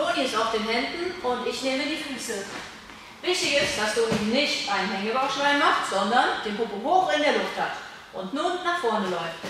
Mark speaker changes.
Speaker 1: Loni ist auf den Händen und ich nehme die Füße. Wichtig ist, dass Doni nicht einen Hängebauchschwein macht, sondern den Popo hoch in der Luft hat und nun nach vorne läuft.